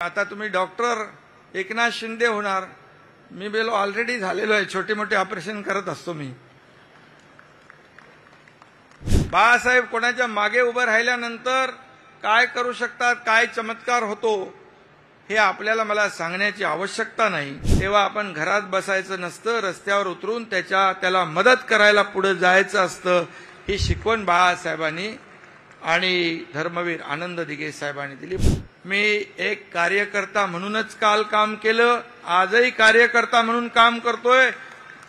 आता तुम्ही डॉक्टर एकनाथ शिंदे होणार. मी बेलो ऑलरेडी झालेलो आहे. छोटे मोठे ऑपरेशन करत असतो मी. बाळासाहेब कोणाच्या मागे उभं राहिल्यानंतर काय करू शकतात काय चमत्कार होतो हे आपल्याला मला सांगण्याची आवश्यकता नाही. तेव्हा आपण घरात बसायचं नसतं रस्त्यावर उतरून त्याच्या त्याला मदत करायला पुढे जायचं असतं ही शिकवण बाळासाहेबांनी आणि धर्मवीर आनंद दिघे साहेबांनी दिली. मी एक कार्यकर्ता म्हणूनच काल काम केलं आजही कार्यकर्ता म्हणून काम करतोय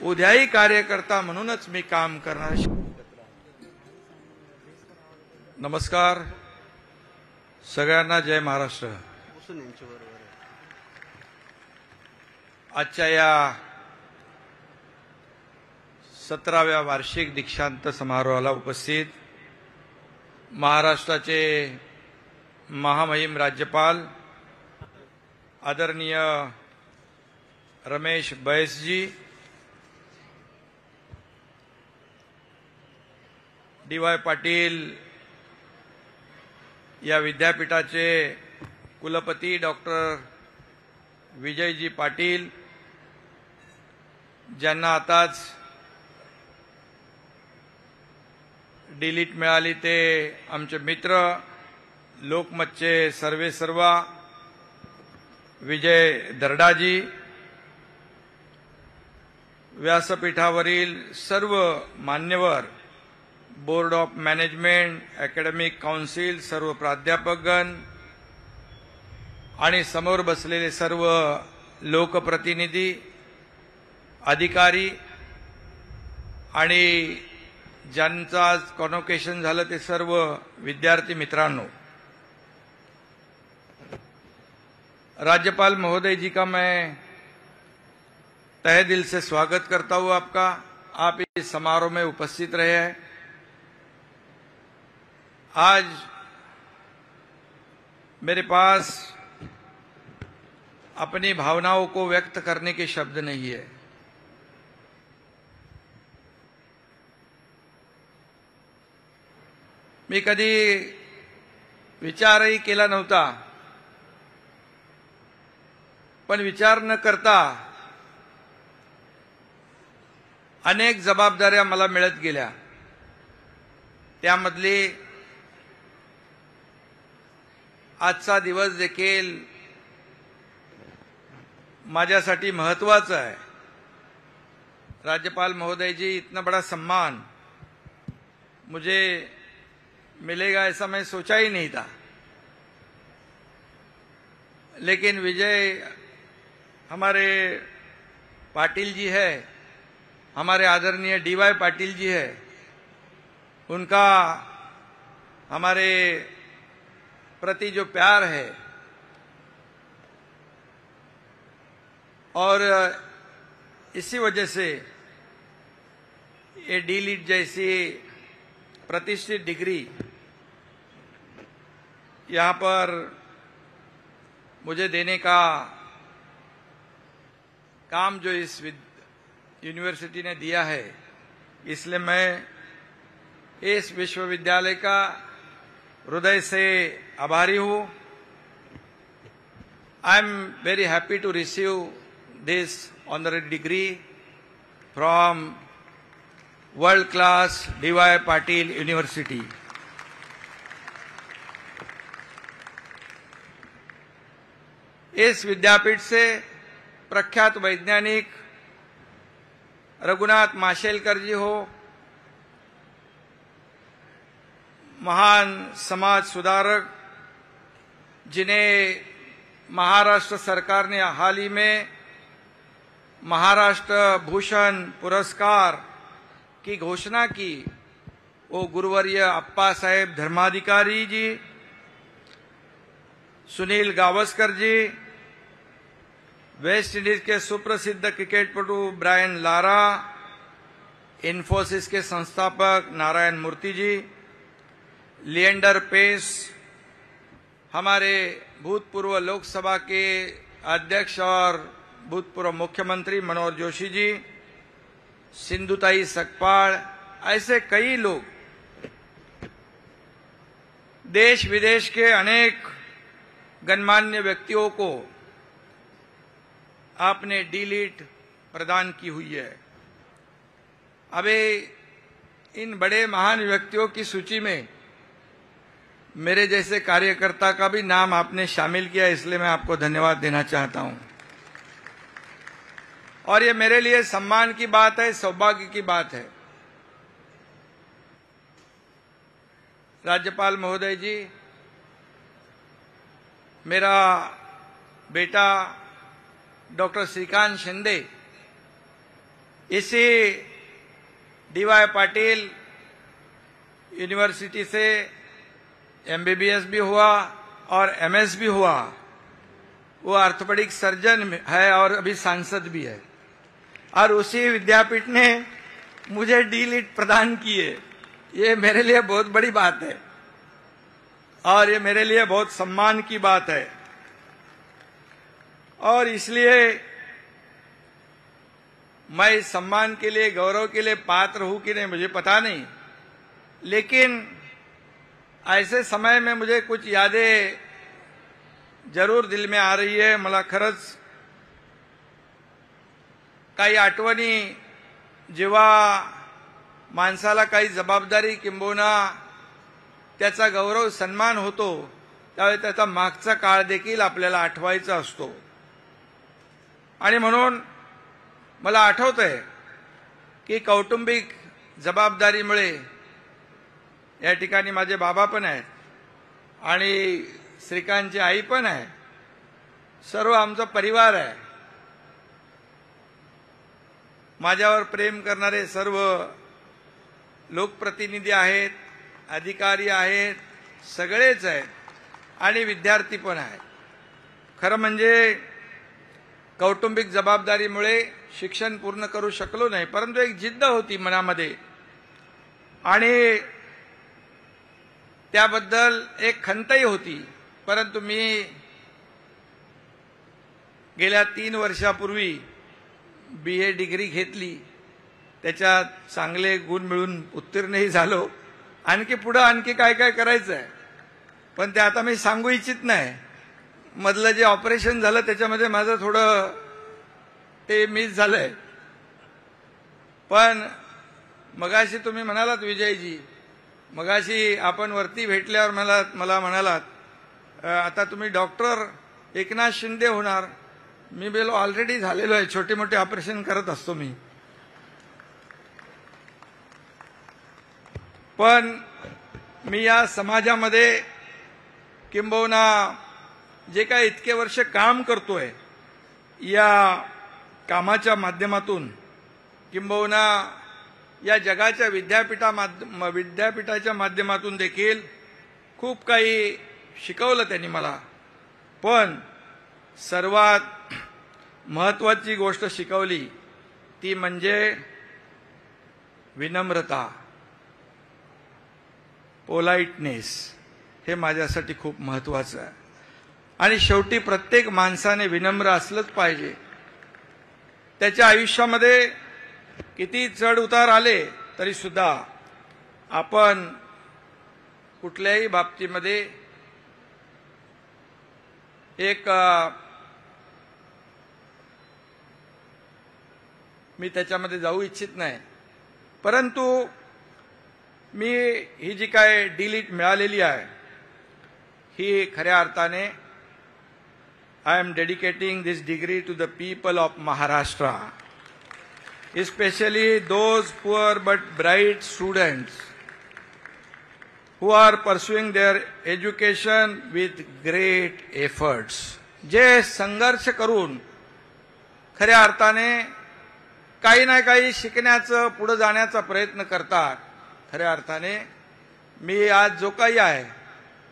उद्याही कार्यकर्ता म्हणूनच मी काम करणार नमस्कार. सगळ्यांना जय महाराष्ट्र. आजच्या या सतराव्या वार्षिक दीक्षांत समारोहाला उपस्थित महाराष्ट्राचे महामहिम राज्यपाल आदरणीय रमेश बैसजी डी वाय पाटील या विद्यापीठाचे कुलपती डॉक्टर विजयजी पाटील ज्यांना आताच डिलीट मिळाली ते आमचे मित्र लोकमतचे सर्वे सर्वा विजय दर्डाजी व्यासपीठावरील सर्व मान्यवर board of management academic council सर्व प्राध्यापकगण आणि समोर बसलेले सर्व लोकप्रतिनिधी अधिकारी आणि ज्यांचं आज कॉन्व्होकेशन झालं ते सर्व विद्यार्थी मित्रांनो. राज्यपाल महोदय जी का मैं तहे दिल से स्वागत करता हूँ आपका। आप इस समारोह में उपस्थित रहे हैं। आज मेरे पास अपनी भावनाओं को व्यक्त करने के शब्द नहीं है। मी कधी विचारही केला नव्हता। पण विचार न करता अनेक जबाबदाऱ्या मला मिळत गेल्या. त्यामधली आजचा दिवस देखील माझ्यासाठी महत्त्वाचा आहे. राज्यपाल महोदय जी इतना बड़ा सम्मान मुझे मिलेगा ऐसा मैं सोचा ही नहीं था. लेकिन विजय हमारे पाटिल जी है, हमारे आदरणीय डीवाई पाटिल जी है, उनका हमारे प्रति जो प्यार है और इसी वजह से ये डी जैसी प्रतिष्ठित डिग्री यहाँ पर मुझे देने का काम जो इस यूनिवर्सिटी ने दिया है, इसलिए मैं इस विश्वविद्यालय का हृदय से आभारी हूँ। I am very happy to receive this honorary degree from world class DY Patil university इस विद्यापीठ से प्रख्यात वैज्ञानिक रघुनाथ माशेलकर जी हो, महान समाज सुधारक, जिन्हें महाराष्ट्र सरकार ने हाल ही में महाराष्ट्र भूषण पुरस्कार की घोषणा की, वो गुरुवर्य अप्पा साहेब धर्माधिकारी जी, सुनील गावस्कर जी वेस्ट इंडीज के सुप्रसिद्ध क्रिकेटपटु ब्रायन लारा, इन्फोसिस के संस्थापक नारायण मूर्ति जी, लिएंडर पेस, हमारे भूतपूर्व लोकसभा के अध्यक्ष और भूतपूर्व मुख्यमंत्री मनोहर जोशी जी, सिंधुताई सकपाल, ऐसे कई लोग देश विदेश के अनेक गणमान्य व्यक्तियों को आपने डी लीट प्रदान की हुई है। अभी इन बड़े महान व्यक्तियों की सूची में मेरे जैसे कार्यकर्ता का भी नाम आपने शामिल किया, इसलिए मैं आपको धन्यवाद देना चाहता हूँ। और ये मेरे लिए सम्मान की बात है, सौभाग्य की बात है। राज्यपाल महोदय जी, मेरा बेटा डॉक्टर श्रीकांत शिंदे, इसी डीवाई पाटिल यूनिवर्सिटी से एमबीबीएस भी हुआ और एमएस भी हुआ। वो ऑर्थोपेडिक सर्जन है और अभी सांसद भी है। और उसी विद्यापीठ ने मुझे डी लिट प्रदान किए। ये मेरे लिए बहुत बड़ी बात है। और ये मेरे लिए बहुत सम्मान की बात है। और इसलिए मैं इस सम्मान के लिए, गौरव के लिए पात्र हूँ कि नहीं, मुझे पता नहीं। लेकिन ऐसे समय में मुझे कुछ यादें ज़रूर दिल में आ रही है। मला खरंच काही आठवणी जेव्हा माणसाला काही जबाबदारी किंबहुना गौरव, सन्मान होतो, त्यावेळी त्याचा मागचा काळ देखील आपल्याला आणि म्हणून मला आठवत आहे की कौटुंबिक जबाबदारीमुळे या ठिकाणी माझे बाबा पण आहेत आणि श्रीकांतची आई पण आहे. सर्व आमचा परिवार आहे. माझ्यावर प्रेम करणारे सर्व लोकप्रतिनिधी आहेत अधिकारी आहेत सगळेच आहेत आणि विद्यार्थी पण आहेत. खरं म्हणजे कौटुंबिक जबाबदारीमुळे शिक्षण पूर्ण करू शकलो नाही परंतु एक जिद्द होती मनामध्ये. आणि त्याबद्दल एक खंतही होती परंतु मी गेल्या तीन वर्षापूर्वी बी ए डिग्री घेतली. त्याच्यात चांगले गुण मिळून उत्तीर्णही झालो. आणखी पुढं आणखी काय काय करायचं आहे पण ते आता मी सांगू इच्छित नाही. मधलं जे ऑपरेशन झालं त्याच्यामध्ये माझं थोडं ते मिस झालंय. पण मगाशी तुम्ही म्हणालात विजयजी मगाशी आपण वरती भेटल्यावर मला मला म्हणालात आता तुम्ही डॉक्टर एकनाथ शिंदे होणार. मी बेलो ऑलरेडी झालेलो आहे छोटे मोठे ऑपरेशन करत असतो मी. पण मी या समाजामध्ये किंबहुना जे काय इतके वर्ष काम करतोय या कामाच्या माध्यमातून किंबहुना या जगाच्या विद्यापीठा विद्यापीठाच्या माध्यमातून देखील खूप काही शिकवलं त्यांनी मला. पण सर्वात महत्वाची गोष्ट शिकवली ती म्हणजे विनम्रता. पोलाइटनेस हे माझ्यासाठी खूप महत्वाचं आहे. आणि शेवटी प्रत्येक माणसाने विनम्र असलंच पाहिजे. त्याच्या आयुष्यामध्ये किती चढ उतार आले तरी सुद्धा आपण कुठल्याही बाबतीमध्ये एक मी त्याच्यामध्ये जाऊ इच्छित नाही. परंतु मी ही जी काय डिलीट मिळालेली आहे ही खऱ्या अर्थाने I am dedicating this degree to the people of Maharashtra, especially those poor but bright students who are pursuing their education with great efforts. जे संघर्ष करून खऱ्या अर्थाने काही ना काही शिकण्याचं पुढे जाण्याचा प्रयत्न करतात खऱ्या अर्थाने मी आज जो काही आहे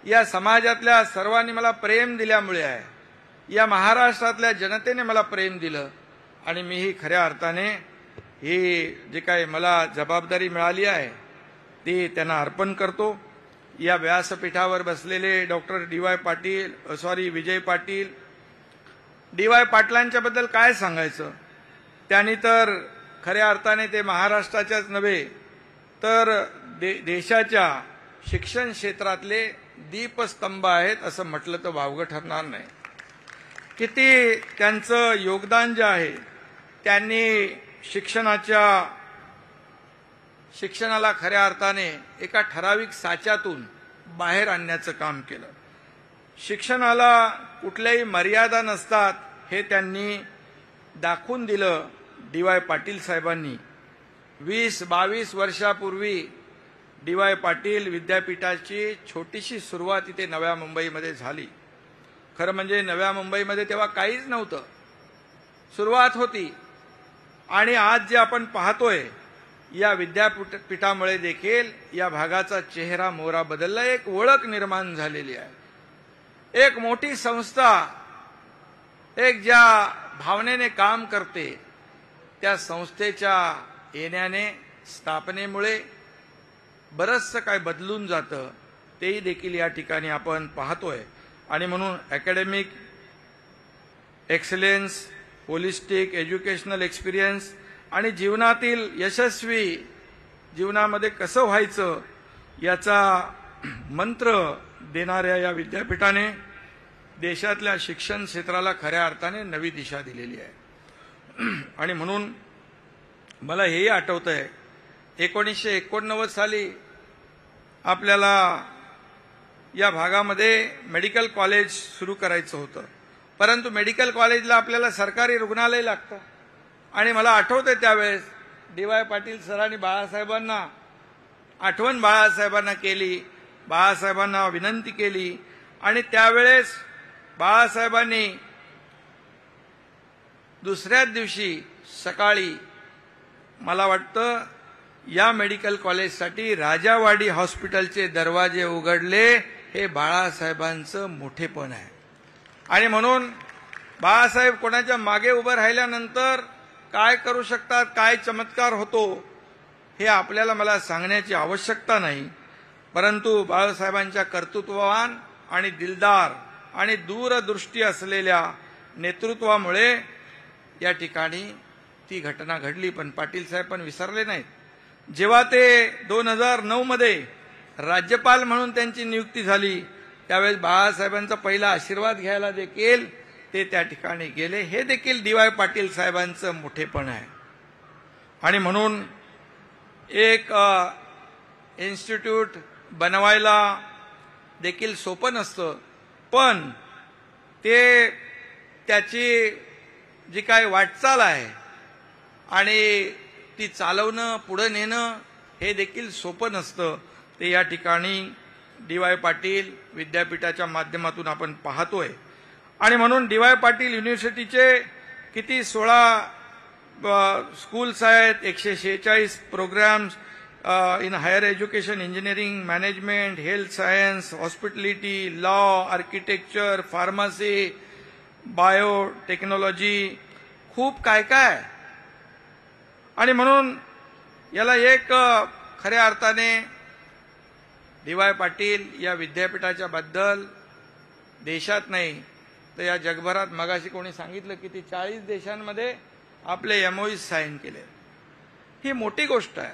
या समाजातल्या सर्वांनी मला प्रेम दिल्यामुळे आहे या महाराष्ट्रातल्या जनतेने मला प्रेम दिलं आणि मीही खऱ्या अर्थाने ही जी काही मला जबाबदारी मिळाली आहे ती त्यांना अर्पण करतो. या व्यासपीठावर बसलेले doctor D Y Patil sorry Vijay Patil D Y पाटलांच्याबद्दल काय सांगायचं? त्यांनी तर खऱ्या अर्थाने ते महाराष्ट्राच्याच नव्हे तर दे देशाच्या शिक्षण क्षेत्रातले दीपस्तंभ आहेत असं म्हटलं तर वावगं ठरणार नाही. किती त्यांचं योगदान जे आहे त्यांनी शिक्षणाच्या शिक्षणाला खऱ्या अर्थाने एका ठराविक साच्यातून बाहेर आणण्याचं काम केलं. शिक्षणाला कुठल्याही मर्यादा नसतात हे त्यांनी दाखवून दिलं डी वाय पाटील साहेबांनी. वीस बावीस वर्षापूर्वी डी वाय पाटील विद्यापीठाची छोटीशी सुरुवात इथे नव्या मुंबईमध्ये झाली. खरं म्हणजे नव्या मुंबईमध्ये तेव्हा काहीच नव्हतं. सुरुवात होती. आणि आज जे आपण पाहतोय या विद्यापीठामुळे देखील या भागाचा चेहरा मोहरा बदलला. एक ओळख निर्माण झालेली आहे. एक मोठी संस्था एक ज्या भावनेने काम करते त्या संस्थेच्या येण्याने स्थापनेमुळे बरंचसं काय बदलून जातं तेही देखील या ठिकाणी आपण पाहतोय. आणि म्हणून academic excellence holistic educational experience आणि जीवनातील यशस्वी जीवनामध्ये कसं व्हायचं याचा मंत्र देणाऱ्या या विद्यापीठाने देशातल्या शिक्षण क्षेत्राला खऱ्या अर्थाने नवी दिशा दिलेली आहे. आणि म्हणून मला हेही आठवतं आहे एकोणीसशे एकोणनव्वद साली आपल्याला या भागामध्ये मेडिकल कॉलेज सुरू करायचं होतं. परंतु मेडिकल कॉलेजला आपल्याला सरकारी रुग्णालय लागतं. आणि मला आठवतंय त्यावेळेस डी वाय पाटील सरांनी बाळासाहेबांना आठवण बाळासाहेबांना केली. बाळासाहेबांना विनंती केली. आणि त्यावेळेस बाळासाहेबांनी दुसऱ्याच दिवशी सकाळी मला वाटतं या मेडिकल कॉलेजसाठी राजावाडी हॉस्पिटलचे दरवाजे उघडले. हे बाळासाहेबांचं मोठेपण आहे. आणि म्हणून बाळासाहेब कोणाच्या मागे उभं राहिल्यानंतर काय करू शकतात काय चमत्कार होतो हे आपल्याला मला सांगण्याची आवश्यकता नाही. परंतु बाळासाहेबांच्या कर्तृत्ववान आणि दिलदार आणि दूरदृष्टी असलेल्या नेतृत्वामुळे या ठिकाणी ती घटना घडली. पण पाटील साहेब पण विसरले नाहीत. जेव्हा ते दोन हजार नऊमध्ये राज्यपाल म्हणून त्यांची नियुक्ती झाली. त्यावेळेस बाळासाहेबांचा पहिला आशीर्वाद घ्यायला देखील ते त्या ठिकाणी गेले. हे देखील डी वाय पाटील साहेबांचं मोठेपण आहे. आणि म्हणून एक इन्स्टिट्यूट बनवायला देखील सोपं नसतं. पण ते त्याची जी काय वाटचाल आहे आणि ती चालवणं पुढं नेणं हे देखील सोपं नसतं. ते या ठिकाणी डी वाय पाटील विद्यापीठाच्या माध्यमातून आपण पाहतोय. आणि म्हणून डी वाय पाटील युनिव्हर्सिटीचे किती सोळा स्कूल्स आहेत एकशे शेहेचाळीस programmes in higher education engineering management health science hospitality law architecture pharmacy biotechnology खूप काय काय आणि म्हणून याला एक खऱ्या अर्थाने डी वाय पाटील या विद्यापीठाच्या बद्दल देशात नाही तर या जगभरात मगाशी कोणी सांगितलं की ती चाळीस देशांमध्ये आपले एमओईज साईन केले. ही मोठी गोष्ट आहे.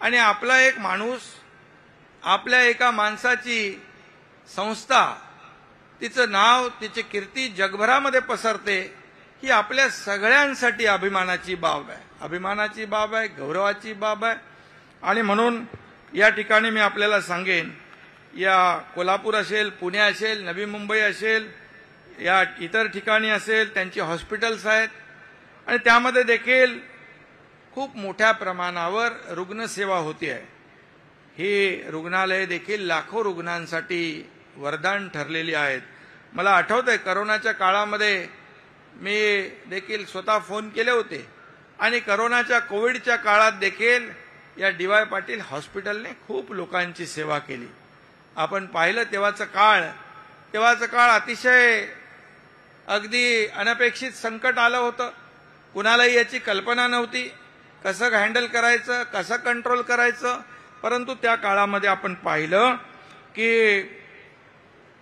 आणि आपला एक माणूस आपल्या एका माणसाची संस्था तिचं नाव तिची कीर्ती जगभरामध्ये पसरते ही आपल्या सगळ्यांसाठी अभिमानाची बाब आहे. अभिमानाची बाब आहे गौरवाची बाब आहे. आणि म्हणून या ठिकाणी मी आपल्याला सांगेन या कोल्हापूर असेल पुणे असेल नवी मुंबई असेल या इतर ठिकाणी असेल त्यांची हॉस्पिटल्स आहेत. आणि त्यामध्ये देखील खूप मोठ्या प्रमाणावर रुग्णसेवा होती आहे. ही रुग्णालये देखील लाखो रुग्णांसाठी वरदान ठरलेली आहेत. मला आठवत आहे करोनाच्या काळामध्ये मी देखील स्वतः फोन केले होते. आणि करोनाच्या कोविडच्या काळात देखील या डी वाय पाटील हॉस्पिटलने खूप लोकांची सेवा केली. आपण पाहिलं तेव्हाचं काळ. तेव्हाचं काळ अतिशय अगदी अनपेक्षित संकट आलं होतं. कुणालाही याची कल्पना नव्हती. कसं हँडल करायचं कसं कंट्रोल करायचं? परंतु त्या काळामध्ये आपण पाहिलं की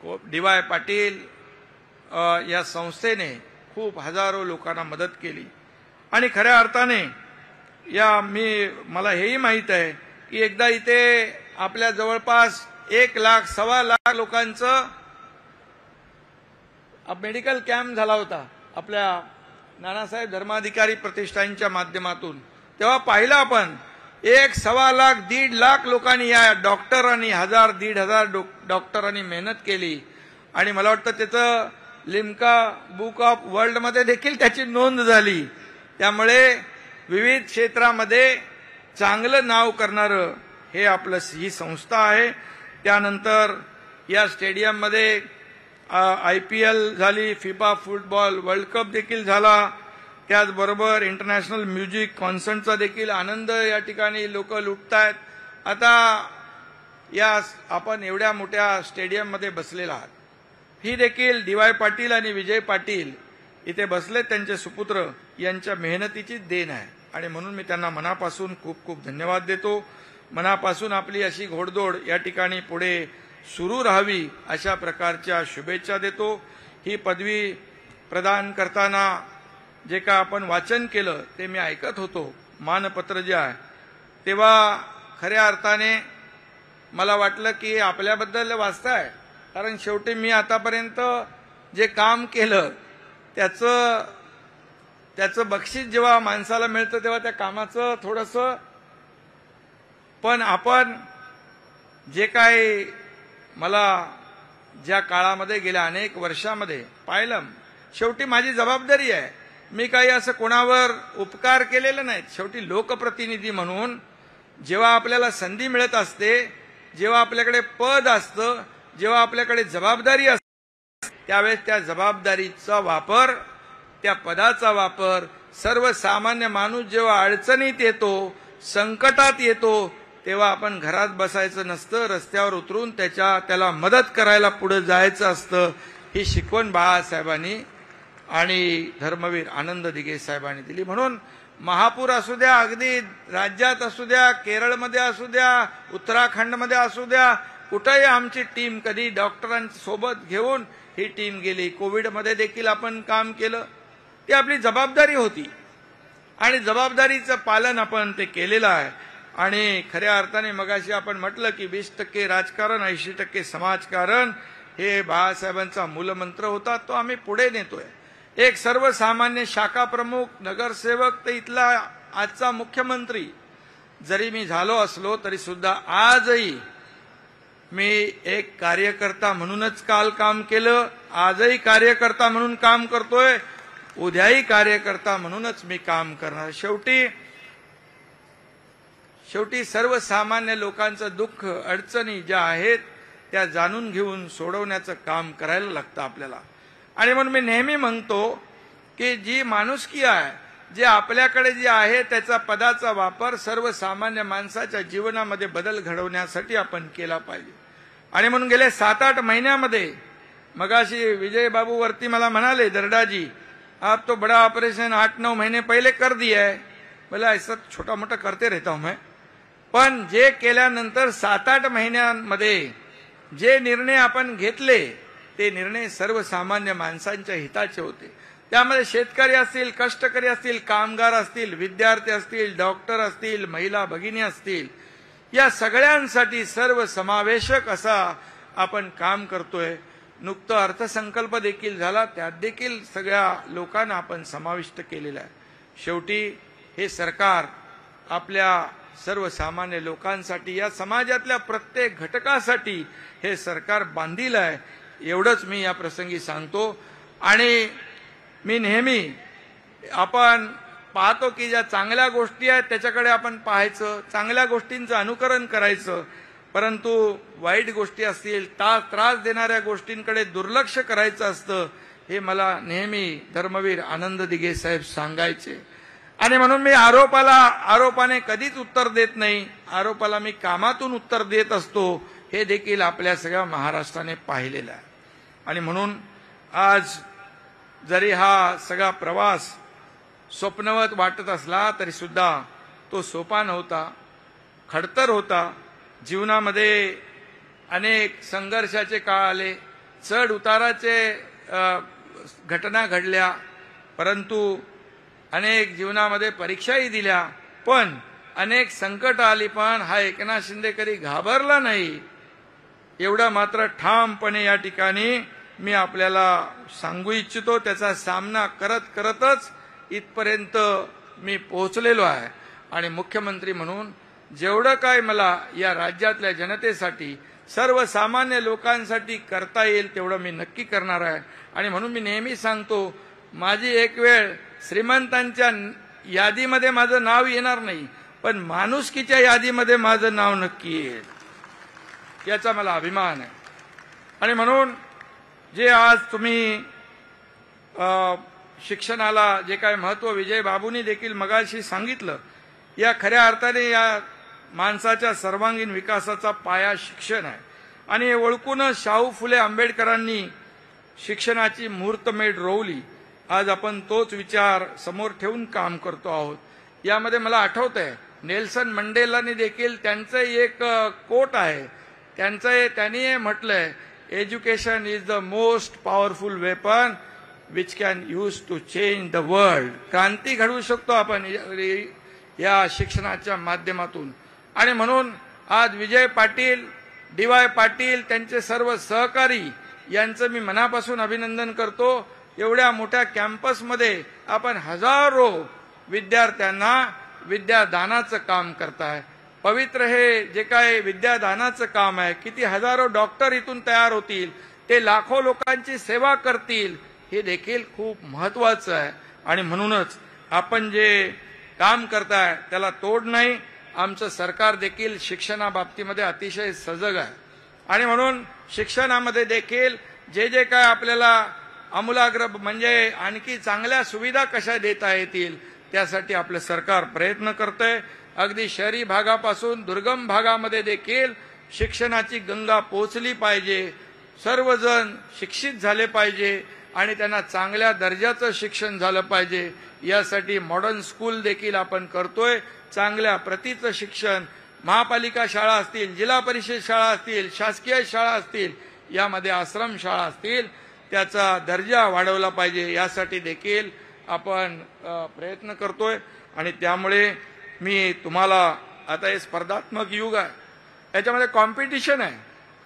डी वाय पाटील या संस्थेने खूप हजारो लोकांना मदत केली. आणि खऱ्या अर्थाने या मी मला हेही माहीत आहे की एकदा इथे आपल्या जवळपास एक लाख सव्वा लाख लोकांचं मेडिकल कॅम्प झाला होता. आपल्या नानासाहेब धर्माधिकारी प्रतिष्ठानच्या माध्यमातून. तेव्हा पाहिलं आपण एक सव्वा लाख दीड लाख लोकांनी या डॉक्टरांनी हजार दीड हजार डॉक्टरांनी मेहनत केली. आणि मला वाटतं त्याचं लिम्का बुक ऑफ वर्ल्डमध्ये देखील त्याची नोंद झाली. त्यामुळे विविध क्षेत्रामध्ये चांगलं नाव करणारं हे आपलं ही संस्था आहे. त्यानंतर या स्टेडियममध्ये आय पी एल झाली फिफा फुटबॉल वर्ल्ड कप देखील झाला. त्याचबरोबर इंटरनॅशनल म्युझिक कॉन्सर्टचा देखील आनंद या ठिकाणी लोक लुटतायत. आता या आपण एवढ्या मोठ्या स्टेडियममध्ये बसलेला आहात. ही देखील डी वाय पाटील आणि विजय पाटील इथे बसले त्यांचे सुपुत्र यांच्या मेहनतीची देण आहे. आणि म्हणून मी त्यांना मनापासून खूप खूप धन्यवाद देतो. मनापासून आपली अशी घोडदोड या ठिकाणी पुढे सुरू राहावी अशा प्रकारच्या शुभेच्छा देतो. ही पदवी प्रदान करताना जे का आपण वाचन केलं ते मी ऐकत होतो. मानपत्र जे आहे तेव्हा खऱ्या अर्थाने मला वाटलं की आपल्याबद्दल वाचताय. कारण शेवटी मी आतापर्यंत जे काम केलं त्याचं त्याचं बक्षीस जेव्हा माणसाला मिळतं तेव्हा त्या कामाचं थोडंसं पण आपण जे काय मला ज्या काळामध्ये गेल्या अनेक वर्षामध्ये पाहिलं शेवटी माझी जबाबदारी आहे. मी काही असं कोणावर उपकार केलेले नाहीत. शेवटी लोकप्रतिनिधी म्हणून जेव्हा आपल्याला संधी मिळत असते जेव्हा आपल्याकडे पद असतं जेव्हा आपल्याकडे जबाबदारी असते त्यावेळेस त्या जबाबदारीचा वापर त्या पदाचा वापर सर्वसामान्य माणूस जेव्हा अडचणीत येतो संकटात येतो तेव्हा आपण घरात बसायचं नसतं रस्त्यावर उतरून त्याच्या त्याला मदत करायला पुढे जायचं असतं ही शिकवण बाळासाहेबांनी आणि धर्मवीर आनंद दिघे साहेबांनी दिली. म्हणून महापूर असू द्या अगदी राज्यात असू द्या केरळमध्ये असू द्या उत्तराखंडमध्ये असू द्या कुठंही आमची टीम कधी डॉक्टरांसोबत घेऊन ही टीम गेली. कोविडमध्ये देखील आपण काम केलं. ती आपली जबाबदारी होती. आणि जबाबदारीचं पालन आपण ते केलेलं आहे. आणि खऱ्या अर्थाने मगाशी आपण म्हटलं की वीस टक्के राजकारण ऐंशी टक्के समाजकारण हे बाळासाहेबांचा मूलमंत्र होता तो आम्ही पुढे नेतोय. एक सर्वसामान्य शाखा प्रमुख नगरसेवक ते इथला आजचा मुख्यमंत्री. जरी मी झालो असलो तरी सुद्धा आजही मी एक कार्यकर्ता म्हणूनच काल काम केलं. आजही कार्यकर्ता म्हणून काम करतोय. उद्याही कार्यकर्ता म्हणूनच मी काम करणार. शेवटी शेवटी सर्वसामान्य लोकांचं दुःख अडचणी ज्या आहेत त्या जाणून घेऊन सोडवण्याचं काम करायला लागतं आपल्याला. आणि म्हणून मी नेहमी म्हणतो की जी माणुसकी आहे जे आपल्याकडे जे आहे त्याचा पदाचा वापर सर्वसामान्य माणसाच्या जीवनामध्ये बदल घडवण्यासाठी आपण केला पाहिजे. आणि म्हणून गेल्या सात आठ महिन्यामध्ये मगाशी विजयबाबूवरती वरती मला म्हणाले दरडाजी आप तो बड़ा ऑपरेशन आठ नऊ महिने पहिले कर दिया है। बोला ऐसा छोटा मोठा करते रहता हूं मैं। पण जे केल्यानंतर सात आठ महिन्यांमध्ये जे निर्णय आपण घेतले ते निर्णय सर्वसामान्य माणसांच्या हिताचे होते. त्यामध्ये शेतकरी असतील कष्टकरी असतील कामगार असतील विद्यार्थी असतील डॉक्टर असतील महिला भगिनी असतील या सगळ्यांसाठी सर्व समावेशक असा आपण काम करतोय. नुकतं अर्थसंकल्प देखील झाला त्यात देखील सगळ्या लोकांना आपण समाविष्ट केलेला आहे. शेवटी हे सरकार आपल्या सर्वसामान्य लोकांसाठी या समाजातल्या प्रत्येक घटकासाठी हे सरकार बांधील आहे. एवढंच मी या प्रसंगी सांगतो. आणि मी नेहमी आपण पाहतो की ज्या चांगल्या गोष्टी आहेत त्याच्याकडे आपण पाहायचं चांगल्या गोष्टींचं अनुकरण करायचं परंतु वाईट गोष्टी असतील त्रास त्रास देणाऱ्या गोष्टींकडे दुर्लक्ष करायचं असतं हे मला नेहमी धर्मवीर आनंद दिघे साहेब सांगायचे. आणि म्हणून मी आरोपाला आरोपाने कधीच उत्तर देत नाही. आरोपाला मी कामातून उत्तर देत असतो हे देखील आपल्या सगळ्या महाराष्ट्राने पाहिलेलं आहे. आणि म्हणून आज जरी हा सगळा प्रवास स्वप्नवत वाटत असला तरी सुद्धा तो सोपा नव्हता खडतर होता. जीवनामध्ये अनेक संघर्षाचे काळ आले चढ उताराचे घटना घडल्या परंतु अनेक जीवनामध्ये परीक्षाही दिल्या पण अनेक संकट आली पण हा एकनाथ शिंदे कधी घाबरला नाही. एवढं मात्र ठामपणे या ठिकाणी मी आपल्याला सांगू इच्छितो त्याचा सामना करत करतच इथपर्यंत मी पोहोचलेलो आहे. आणि मुख्यमंत्री म्हणून जेवढं काय मला या राज्यातल्या जनतेसाठी सर्वसामान्य लोकांसाठी करता येईल तेवढं मी नक्की करणार आहे. आणि म्हणून मी नेहमी सांगतो माझी एक वेळ श्रीमंतांच्या यादीमध्ये माझं नाव येणार नाही पण माणुसकीच्या यादीमध्ये माझं नाव नक्की येईल. याचा मला अभिमान आहे. आणि म्हणून जे आज तुम्ही शिक्षणाला जे काय महत्त्व विजय बाबूंनी देखील मगाशी सांगितलं या खऱ्या अर्थाने या माणसाच्या सर्वांगीण विकासाचा पाया शिक्षण आहे. आणि हे ओळखूनच शाहू फुले आंबेडकरांनी शिक्षणाची मुहूर्तमेढ रोवली. आज आपण तोच विचार समोर ठेवून काम करतो आहोत. यामध्ये मला आठवत आहे नेल्सन मंडेलाने देखील त्यांचं एक कोट आहे. त्यांचं हे- त्यांनी हे म्हटलंय education is the most powerful weapon which can use to change the world क्रांती घडवू शकतो आपण या शिक्षणाच्या माध्यमातून. आणि म्हणून आज विजय पाटील डी वाय पाटील त्यांचे सर्व सहकारी यांचं मी मनापासून अभिनंदन करतो. एवढ्या मोठ्या कॅम्पसमध्ये आपण हजारो विद्यार्थ्यांना विद्यादानाचं काम करताय. पवित्र हे जे काय विद्यादानाचं काम आहे किती हजारो डॉक्टर इथून तयार होतील ते लाखो लोकांची सेवा करतील हे देखील खूप महत्वाचं आहे. आणि म्हणूनच आपण जे काम करताय त्याला तोड नाही आमचं सरकार देखील शिक्षणाबाबतीमध्ये अतिशय सजग आहे. आणि म्हणून शिक्षणामध्ये देखील जे जे काय आपल्याला आमूलाग्र म्हणजे आणखी चांगल्या सुविधा कशा देता येतील त्यासाठी आपलं सरकार प्रयत्न करतंय. अगदी शहरी भागापासून दुर्गम भागामध्ये देखील शिक्षणाची गंगा पोचली पाहिजे. सर्वजण शिक्षित झाले पाहिजे. आणि त्यांना चांगल्या दर्जाचं शिक्षण झालं पाहिजे. यासाठी मॉडर्न स्कूल देखील आपण करतोय. चांगल्या प्रतीचं शिक्षण. महापालिका शाळा असतील जिल्हा परिषद शाळा असतील शासकीय शाळा असतील यामध्ये आश्रम शाळा असतील त्याचा दर्जा वाढवला पाहिजे. यासाठी देखील आपण प्रयत्न करतोय. आणि त्यामुळे मी तुम्हाला आता हे स्पर्धात्मक युग आहे. याच्यामध्ये कॉम्पिटिशन आहे.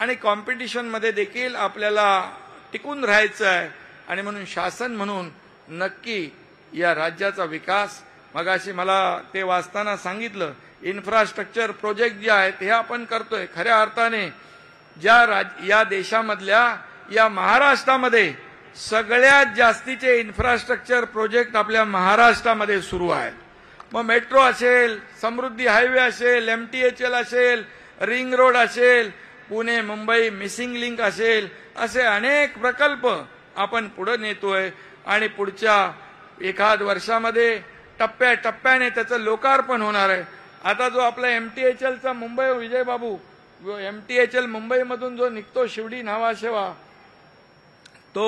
आणि कॉम्पिटिशनमध्ये देखील आपल्याला टिकून राहायचं आहे. आणि म्हणून शासन म्हणून नक्की या राज्याचा विकास मगाशी मला ते वाचताना सांगितलं इन्फ्रास्ट्रक्चर प्रोजेक्ट जे आहेत हे आपण करतोय. खऱ्या अर्थाने ज्या राज या देशामधल्या या महाराष्ट्रामध्ये सगळ्यात जास्तीचे इन्फ्रास्ट्रक्चर प्रोजेक्ट आपल्या महाराष्ट्रामध्ये सुरू आहेत. मग मेट्रो असेल समृद्धी हायवे असेल एमटीएचएल असेल रिंग रोड असेल पुणे मुंबई मिसिंग लिंक असेल असे अनेक प्रकल्प आपण पुढे नेतोय आणि पुढच्या एखाद वर्षामध्ये टप्प्या टप्प्याने त्याचं लोकार्पण होणार आहे. आता जो आपला एम टी एच एलचा मुंबई विजय बाबू एल मुंबईमधून जो निघतो शिवडी नावाशेवा तो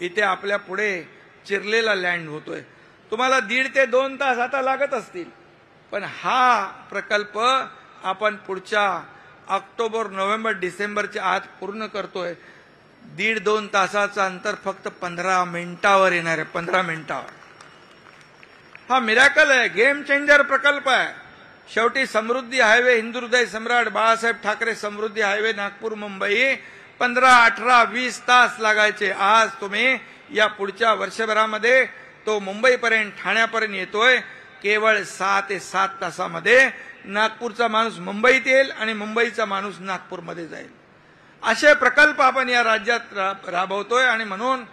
इथे आपल्या पुढे चिरलेला लँड होतोय. तुम्हाला दीड ते दोन तास आता लागत असतील पण हा प्रकल्प आपण पुढच्या ऑक्टोबर नोव्हेंबर डिसेंबरच्या आत पूर्ण करतोय. दीड दोन तासाचं अंतर फक्त पंधरा मिनिटावर येणार आहे पंधरा मिनिटावर. हा मिराकल आहे गेम चेंजर प्रकल्प आहे. शेवटी समृद्धी हायवे हिंदुहृदय सम्राट बाळासाहेब ठाकरे समृद्धी हायवे नागपूर मुंबई. पंधरा अठरा वीस तास लागायचे. आज तुम्ही या पुढच्या वर्षभरामध्ये तो मुंबईपर्यंत ठाण्यापर्यंत येतोय. केवळ सहा ते सात तासामध्ये नागपूरचा माणूस मुंबईत येईल आणि मुंबईचा माणूस नागपूरमध्ये जाईल. असे प्रकल्प आपण या राज्यात राबवतोय आणि म्हणून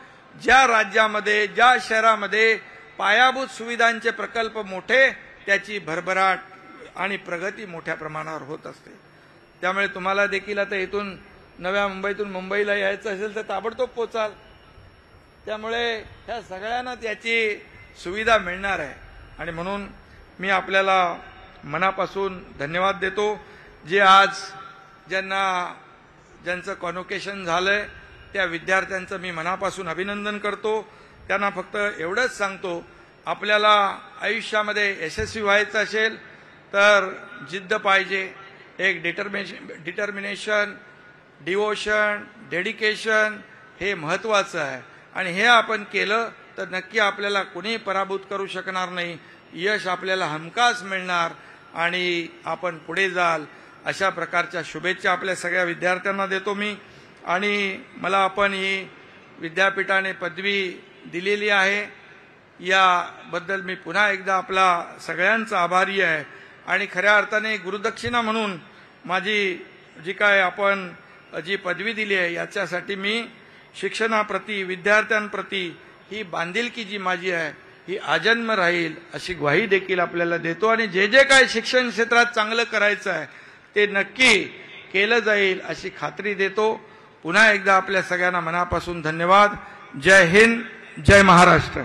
ज्या राज्यामध्ये ज्या शहरामध्ये पायाभूत सुविधांचे प्रकल्प मोठे त्याची भरभराट आणि प्रगती मोठ्या प्रमाणावर होत असते. त्यामुळे तुम्हाला देखील आता इथून नव्या मुंबईतून मुंबईला यायचं असेल तर ताबडतोब पोचाल. त्यामुळे ह्या सगळ्यांना त्याची सुविधा मिळणार आहे. आणि म्हणून मी आपल्याला मनापासून धन्यवाद देतो. जे आज ज्यांना ज्यांचं कॉन्व्होकेशन झालंय त्या विद्यार्थ्यांचं मी मनापासून अभिनंदन करतो. त्यांना फक्त एवढंच सांगतो आपल्याला आयुष्यामध्ये यशस्वी व्हायचं असेल तर जिद्द पाहिजे. एक डिटर्मिनेशन डिटर्मिनेशन डिवोशन डेडिकेशन हे महत्वाचं आहे. आणि हे आपण केलं तर नक्की आपल्याला कुणीही पराभूत करू शकणार नाही. यश आपल्याला हमखास मिळणार आणि आपण पुढे जाल. अशा प्रकारच्या शुभेच्छा आपल्या सगळ्या विद्यार्थ्यांना देतो मी. आणि मला आपण ही विद्यापीठाने पदवी दिलेली आहे. याबद्दल मी पुन्हा एकदा आपला सगळ्यांचा आभारी आहे. आणि खऱ्या अर्थाने गुरुदक्षिणा म्हणून माझी जी काय आपण जी पदवी दिली आहे याच्यासाठी मी शिक्षणाप्रती विद्यार्थ्यांप्रती ही बांधिलकी जी माझी आहे ही आजन्म राहील अशी ग्वाही देखील आपल्याला देतो. आणि जे जे काय शिक्षण क्षेत्रात चांगलं करायचं आहे ते नक्की केलं जाईल अशी खात्री देतो. पुन्हा एकदा आपल्या सगळ्यांना मनापासून धन्यवाद. जय हिंद जय महाराष्ट्र.